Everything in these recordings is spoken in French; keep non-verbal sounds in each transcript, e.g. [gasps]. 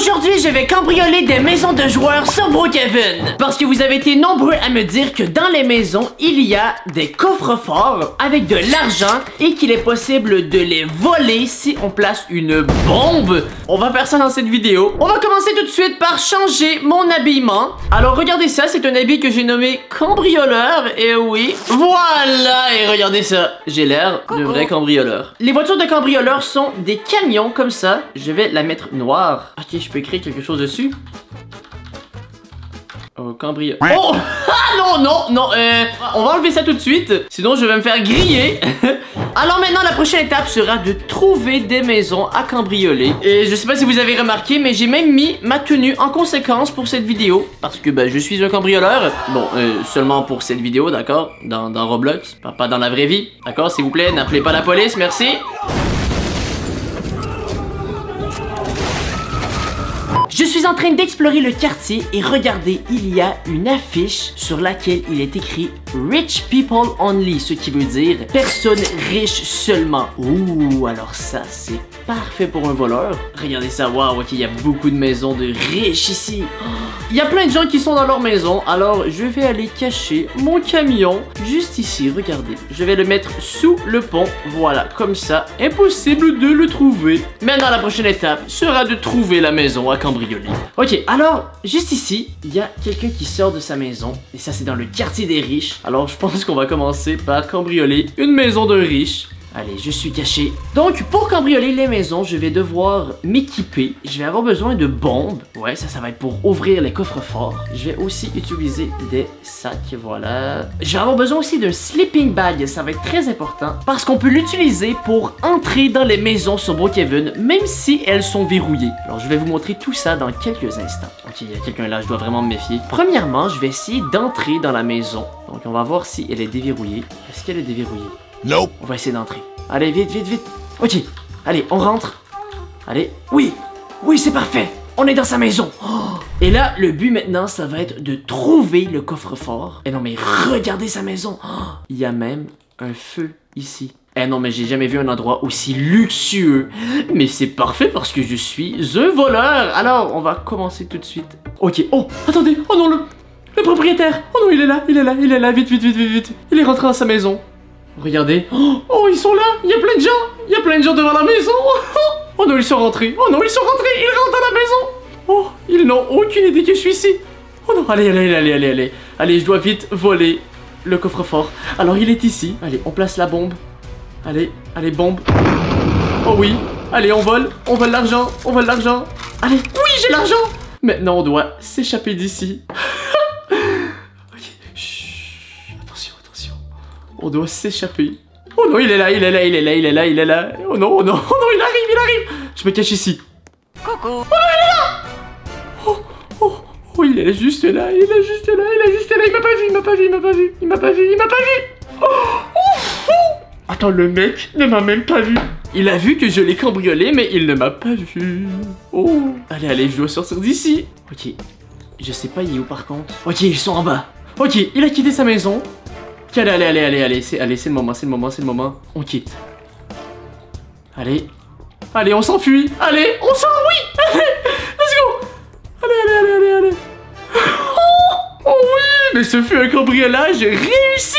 Aujourd'hui, je vais cambrioler des maisons de joueurs sur Brookhaven. Parce que vous avez été nombreux à me dire que dans les maisons, il y a des coffres forts avec de l'argent et qu'il est possible de les voler si on place une bombe. On va faire ça dans cette vidéo. On va commencer tout de suite par changer mon habillement. Alors regardez ça, c'est un habit que j'ai nommé cambrioleur. Et oui, voilà, et regardez ça. J'ai l'air de vrai cambrioleur. Les voitures de cambrioleur sont des camions comme ça. Je vais la mettre noire. Ok, je peux écrire quelque chose dessus? Oh, cambrioleur. [laughs] Oh! Ah non, non, non, euh, on va enlever ça tout de suite. Sinon, je vais me faire griller. [laughs] Alors maintenant, la prochaine étape sera de trouver des maisons à cambrioler. Et je sais pas si vous avez remarqué, mais j'ai même mis ma tenue en conséquence pour cette vidéo. Parce que ben, je suis un cambrioleur. Bon, euh, seulement pour cette vidéo, d'accord? Dans, dans Roblox, pas, pas dans la vraie vie. D'accord, s'il vous plaît, n'appelez pas la police, merci. Suis en train d'explorer le quartier et regardez, il y a une affiche sur laquelle il est écrit Rich People Only, ce qui veut dire personnes riches seulement. Ouh, alors ça c'est parfait pour un voleur. Regardez ça, waouh, ok, il y a beaucoup de maisons de riches ici. Il y a plein de gens qui sont dans leur maison, alors je vais aller cacher mon camion juste ici, regardez. Je vais le mettre sous le pont, voilà, comme ça, impossible de le trouver. Maintenant, la prochaine étape sera de trouver la maison à cambrioler. Ok, alors, juste ici, il y a quelqu'un qui sort de sa maison, et ça c'est dans le quartier des riches. Alors je pense qu'on va commencer par cambrioler une maison de riche. Allez, je suis caché. Donc, pour cambrioler les maisons, je vais devoir m'équiper. Je vais avoir besoin de bombes. Ouais, ça, ça va être pour ouvrir les coffres forts. Je vais aussi utiliser des sacs, voilà. Je vais avoir besoin aussi d'un sleeping bag. Ça va être très important parce qu'on peut l'utiliser pour entrer dans les maisons sur Brookhaven, même si elles sont verrouillées. Alors, je vais vous montrer tout ça dans quelques instants. Ok, il y a quelqu'un là, je dois vraiment me méfier. Premièrement, je vais essayer d'entrer dans la maison. Donc, on va voir si elle est déverrouillée. Est-ce qu'elle est déverrouillée? Nope. On va essayer d'entrer. Allez, vite, vite, vite. Ok. Allez, on rentre. Allez. Oui. Oui, c'est parfait. On est dans sa maison. Oh. Et là, le but maintenant, ça va être de trouver le coffre-fort. Et non, mais regardez sa maison. Oh. Il y a même un feu ici. Eh non, mais j'ai jamais vu un endroit aussi luxueux. Mais c'est parfait parce que je suis un voleur. Alors, on va commencer tout de suite. Ok. Oh, attendez. Oh non, le, le propriétaire. Oh non, il est là, il est là, il est là. Vite, vite, vite, vite, vite. Il est rentré dans sa maison. Regardez. Oh, ils sont là. Il y a plein de gens. Il y a plein de gens devant la maison. [laughs] Oh non, ils sont rentrés. Oh non, ils sont rentrés. Ils rentrent dans la maison. Oh, ils n'ont aucune idée que je suis ici. Oh non, allez, allez, allez, allez, allez. Allez, je dois vite voler le coffre-fort. Alors, il est ici. Allez, on place la bombe. Allez, allez, bombe. Oh oui. Allez, on vole. On vole l'argent. On vole l'argent. Allez. Oui, j'ai l'argent. Maintenant, on doit s'échapper d'ici. On doit s'échapper. Oh non, il est là, il est là, il est là, il est là, il est là. Oh non, oh non, oh non, il arrive, il arrive. Je me cache ici. Coucou. Oh, il est là. Oh, oh, oh, il est juste là, il est juste là, il est juste là. Il m'a pas vu, il m'a pas vu, il m'a pas vu, il m'a pas vu, il m'a pas vu. Oh, oh, oh. Attends, le mec ne m'a même pas vu. Il a vu que je l'ai cambriolé, mais il ne m'a pas vu. Oh. Allez, allez, je dois sortir d'ici. Ok. Je sais pas, il est où par contre. Ok, ils sont en bas. Ok, il a quitté sa maison. Allez, allez, allez, allez, allez, c'est, allez, c'est le moment, c'est le moment, c'est le moment. On quitte. Allez. Allez, on s'enfuit. Allez, on s'en, oui. Allez, [laughs] let's go. Allez, allez, allez, allez, allez. Oh, [gasps] oh oui, mais ce fut un cambriolage réussi.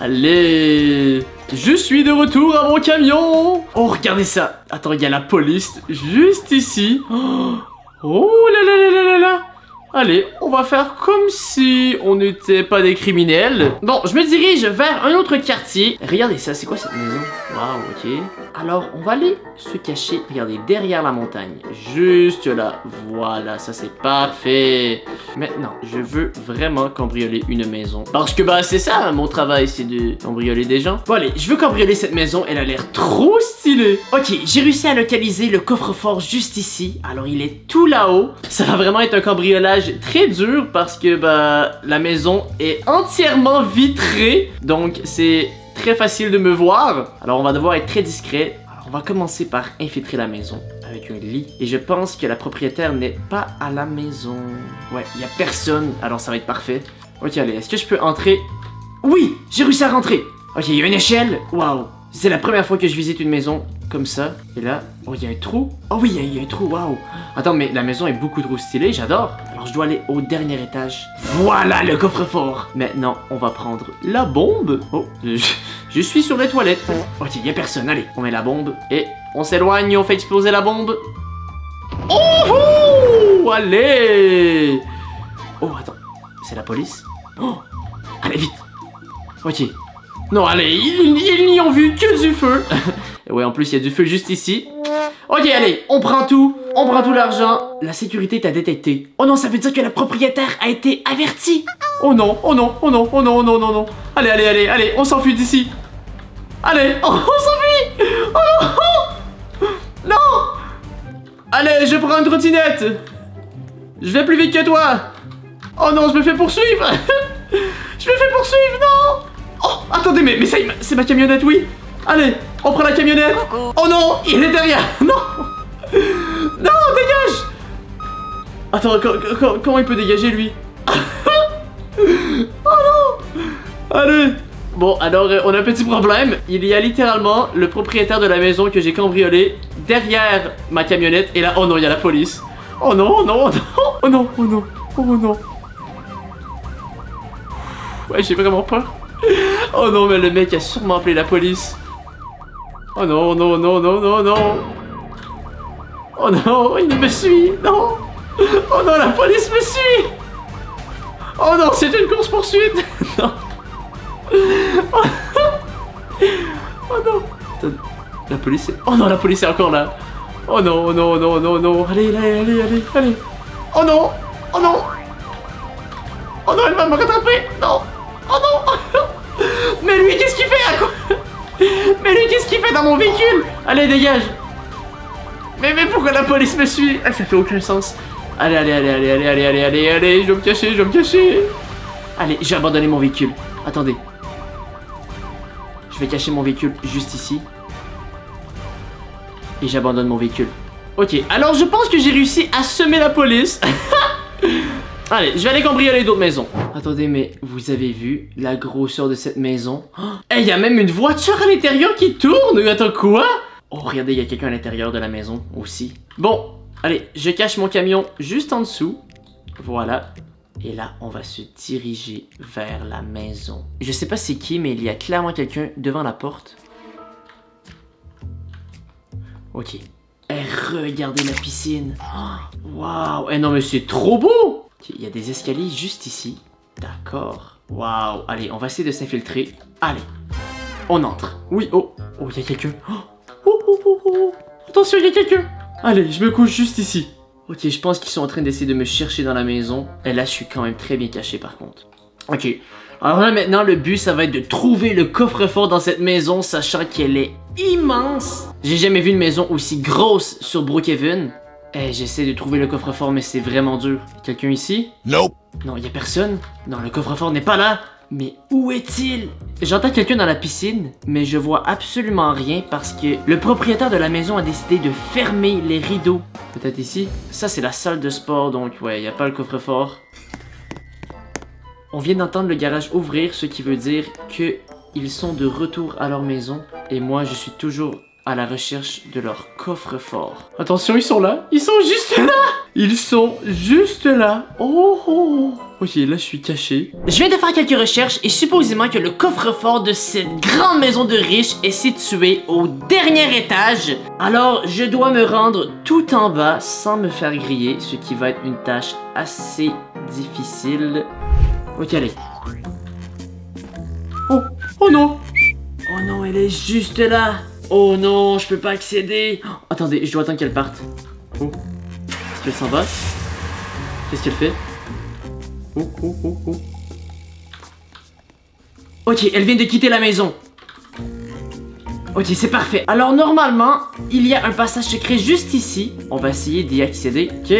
Allez. Je suis de retour à mon camion. Oh, regardez ça. Attends, il y a la police juste ici. Oh, [gasps] oh là là là là là là. Allez, on va faire comme si on n'était pas des criminels. Bon, je me dirige vers un autre quartier. Regardez ça, c'est quoi cette maison? Waouh, ok. Alors, on va aller se cacher, regardez, derrière la montagne. Juste là. Voilà, ça c'est parfait. Maintenant, je veux vraiment cambrioler une maison. Parce que bah, c'est ça, mon travail, c'est de cambrioler des gens. Bon, allez, je veux cambrioler cette maison. Elle a l'air trop stylée. Ok, j'ai réussi à localiser le coffre-fort juste ici. Alors, il est tout là-haut. Ça va vraiment être un cambriolage très dur parce que bah la maison est entièrement vitrée. Donc c'est très facile de me voir. Alors on va devoir être très discret. On va commencer par infiltrer la maison avec un lit. Et je pense que la propriétaire n'est pas à la maison. Ouais, il y a personne. Alors ça va être parfait. Ok, allez, est-ce que je peux entrer? Oui, j'ai réussi à rentrer. Ok, il y a une échelle. Waouh, c'est la première fois que je visite une maison comme ça. Et là, oh, il y a un trou. Oh oui, il y, a un trou, waouh. Attends, mais la maison est beaucoup trop stylée, j'adore. Alors, je dois aller au dernier étage. Voilà le coffre-fort. Maintenant, on va prendre la bombe. Oh, je, suis sur les toilettes. Ok, il y a personne. Allez, on met la bombe et on s'éloigne, on fait exploser la bombe. Oh, oh Allez Oh, attends, c'est la police? Oh Allez, vite Ok. Non, allez, ils, n'y ont vu que du feu. [laughs] ouais, en plus, il y a du feu juste ici. Ok, allez, on prend tout. On prend tout l'argent. La sécurité t'a détecté. Oh non, ça veut dire que la propriétaire a été avertie. Oh non, oh non, oh non, oh non, oh non, non, non. Allez, allez, allez, allez, on s'enfuit d'ici. Allez, oh, [laughs] on s'enfuit. Oh non. [laughs] Non. Allez, je prends une trottinette. Je vais plus vite que toi. Oh non, je me fais poursuivre. [laughs] je me fais poursuivre, non. Oh, attendez, mais, mais c'est ma camionnette, oui Allez, on prend la camionnette Oh non, il est derrière [laughs] Non Non, dégage Attends, comment il peut dégager, lui? [laughs] Oh non Allez Bon, alors, euh, on a un petit problème. Il y a littéralement le propriétaire de la maison que j'ai cambriolé derrière ma camionnette. Et là, oh non, il y a la police. Oh non, oh non, oh non, oh non, oh non, oh non. Ouais, j'ai vraiment peur. Oh non, mais le mec a sûrement appelé la police. Oh non, non, non, non, non, non. Oh non, il me suit. Non. Oh non, la police me suit. Oh non, c'est une course-poursuite. [laughs] non. Oh non. La police est... Oh non, la police est encore là. Oh non, non, non, non, non. Allez, allez, allez, allez, allez. Oh non. Oh non. Oh non, elle va me rattraper. Non. Oh non [laughs] Mais lui, qu'est-ce qu'il fait à quoi? [laughs] Mais lui, qu'est-ce qu'il fait dans mon véhicule? Allez, dégage mais, mais pourquoi la police me suit? Ah, Ça fait aucun sens. Allez, allez, allez, allez, allez, allez, allez, allez, allez, je vais me cacher, je vais me cacher. Allez, j'ai abandonné mon véhicule. Attendez. Je vais cacher mon véhicule juste ici. Et j'abandonne mon véhicule. Ok, alors je pense que j'ai réussi à semer la police. [laughs] Allez, je vais aller cambrioler d'autres maisons. Attendez, mais vous avez vu la grosseur de cette maison? Et il y a même une voiture à l'intérieur qui tourne Attends, quoi? Oh, regardez, il y a quelqu'un à l'intérieur de la maison aussi. Bon, allez, je cache mon camion juste en dessous. Voilà. Et là, on va se diriger vers la maison. Je sais pas c'est qui, mais il y a clairement quelqu'un devant la porte. Ok. Et eh, regardez la piscine. Waouh. Eh non, mais c'est trop beau il y a des escaliers juste ici. D'accord. Waouh. Allez, on va essayer de s'infiltrer. Allez. On entre. Oui, oh. Oh, il y a quelqu'un. Oh, oh, oh, oh, oh. Attention, il y a quelqu'un. Allez, je me couche juste ici. Ok, je pense qu'ils sont en train d'essayer de me chercher dans la maison. Et là, je suis quand même très bien caché par contre. Ok. Alors là, maintenant, le but, ça va être de trouver le coffre-fort dans cette maison, sachant qu'elle est immense. J'ai jamais vu une maison aussi grosse sur Brookhaven. Eh, j'essaie de trouver le coffre-fort, mais c'est vraiment dur. Quelqu'un ici? Nope. Non, y a personne? Non, le coffre-fort n'est pas là. Mais où est-il? J'entends quelqu'un dans la piscine, mais je vois absolument rien parce que le propriétaire de la maison a décidé de fermer les rideaux. Peut-être ici? Ça, c'est la salle de sport, donc ouais, y a pas le coffre-fort. On vient d'entendre le garage ouvrir, ce qui veut dire que ils sont de retour à leur maison. Et moi, je suis toujours à la recherche de leur coffre-fort. Attention, ils sont là Ils sont juste là Ils sont juste là Oh, oh Ok, là je suis caché. Je viens de faire quelques recherches et supposément que le coffre-fort de cette grande maison de riches est situé au dernier étage. Alors, je dois me rendre tout en bas sans me faire griller, ce qui va être une tâche assez difficile. Ok, allez. Oh, oh non Oh non, elle est juste là Oh non, je peux pas accéder. attendez, je dois attendre qu'elle parte. Oh. Est-ce qu'elle s'en va Qu'est-ce qu'elle fait Oh, oh, oh, oh. Ok, elle vient de quitter la maison. Ok, c'est parfait. Alors normalement, il y a un passage secret juste ici. On va essayer d'y accéder. Ok,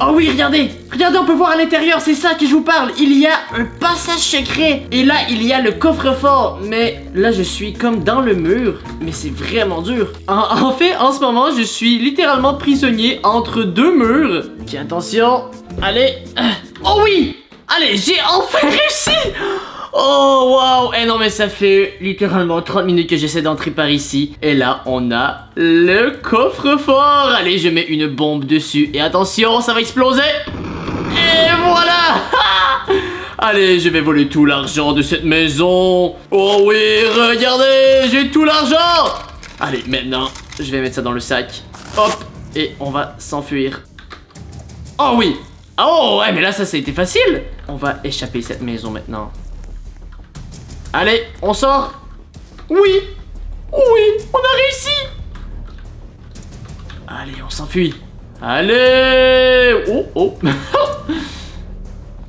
Oh oui, regardez Regardez, on peut voir à l'intérieur, c'est ça que je vous parle. Il y a un passage secret. Et là, il y a le coffre-fort. Mais là, je suis comme dans le mur Mais c'est vraiment dur. En, fait, en ce moment, je suis littéralement prisonnier entre deux murs. Ok, attention. Allez. Oh oui. Allez, j'ai enfin réussi Oh wow Eh non mais ça fait littéralement 30 minutes que j'essaie d'entrer par ici. Et là, on a le coffre-fort. Allez, je mets une bombe dessus. Et attention, ça va exploser. Et voilà [laughs] Allez, je vais voler tout l'argent de cette maison. Oh oui, regardez, j'ai tout l'argent. Allez, maintenant, je vais mettre ça dans le sac. Hop, et on va s'enfuir. Oh oui Oh ouais, mais là, ça, ça a été facile. On va échapper cette maison maintenant. Allez, on sort. Oui Oui, on a réussi Allez, on s'enfuit. Allez Oh, oh [laughs]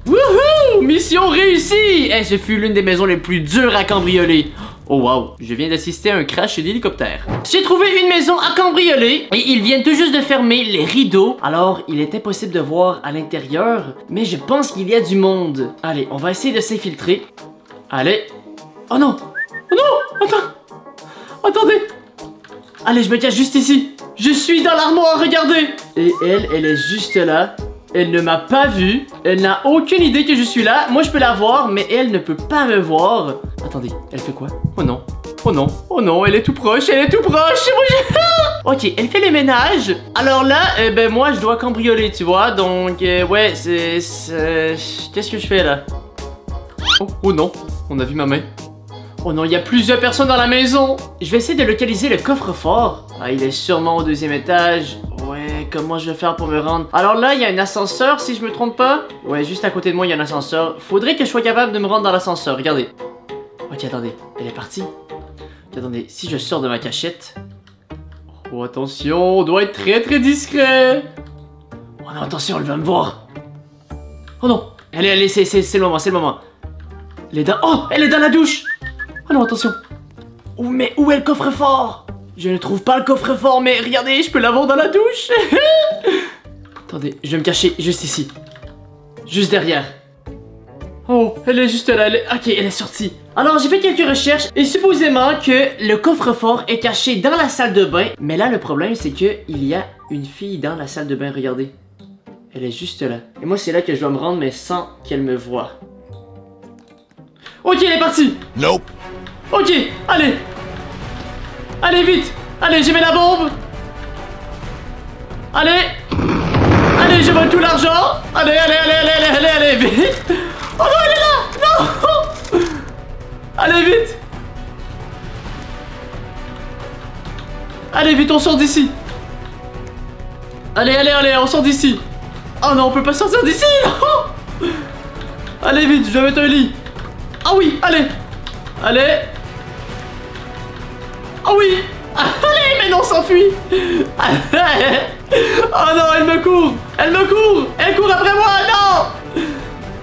Wouhou Mission réussie Eh, ce fut l'une des maisons les plus dures à cambrioler. Oh wow, je viens d'assister à un crash d'hélicoptère. J'ai trouvé une maison à cambrioler et ils viennent tout juste de fermer les rideaux. Alors, il est impossible de voir à l'intérieur, mais je pense qu'il y a du monde. Allez, on va essayer de s'infiltrer. Allez. Oh non Oh non Attends Attendez Allez, je me cache juste ici. Je suis dans l'armoire, regardez Et elle, elle est juste là. Elle ne m'a pas vu. Elle n'a aucune idée que je suis là. Moi, je peux la voir, mais elle ne peut pas me voir. Attendez, elle fait quoi? Oh non. Oh non. Oh non, elle est tout proche. Elle est tout proche. ok, elle fait les ménages. Alors là, eh ben moi, je dois cambrioler, tu vois. Donc, euh, ouais, c'est... Qu'est-ce que je fais là? Oh, oh non. On a vu ma main. Oh non, il y a plusieurs personnes dans la maison. Je vais essayer de localiser le coffre-fort. Ah, il est sûrement au deuxième étage. Ouais, comment je vais faire pour me rendre? Alors là, il y a un ascenseur, si je me trompe pas. Ouais, juste à côté de moi, il y a un ascenseur. Faudrait que je sois capable de me rendre dans l'ascenseur. Regardez. Ok, attendez. Elle est partie. Attendez. Si je sors de ma cachette... Oh, attention, on doit être très très discret. Oh non, attention, elle va me voir. Oh non. Allez, allez, c'est le moment, c'est le moment. Elle est dans... Oh, elle est dans la douche attention. Oh, mais où est le coffre-fort? Je ne trouve pas le coffre-fort, mais regardez, je peux l'avoir dans la douche. [laughs] Attendez, je vais me cacher juste ici. Juste derrière. Oh, elle est juste là. Ok, elle est sortie. Alors, j'ai fait quelques recherches et supposément que le coffre-fort est caché dans la salle de bain. Mais là, le problème, c'est que il y a une fille dans la salle de bain. Regardez. Elle est juste là. Et moi, c'est là que je dois me rendre, mais sans qu'elle me voie. Ok, elle est partie. Nope. Ok, allez. Allez, vite. Allez, j'ai mis la bombe. Allez. Allez, je vole tout l'argent. Allez, allez, allez, allez, allez, allez, allez, vite. Oh non, elle est là. Non. Allez, vite. Allez, vite, on sort d'ici. Allez, allez, allez, on sort d'ici. Oh non, on peut pas sortir d'ici Allez, vite, je vais mettre un lit Ah oui, allez. Allez. Oh oui. [laughs] Allez, mais non, s'enfuit. [laughs] Oh non, elle me court. Elle me court. Elle court après moi, non.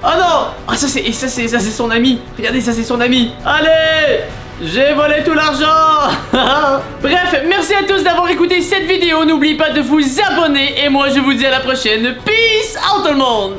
Oh non. Ah, ça c'est ça c'est ça c'est son ami. Regardez, ça c'est son ami. Allez. J'ai volé tout l'argent. [laughs] Bref, merci à tous d'avoir écouté cette vidéo. N'oubliez pas de vous abonner. Et moi, je vous dis à la prochaine. Peace out tout le monde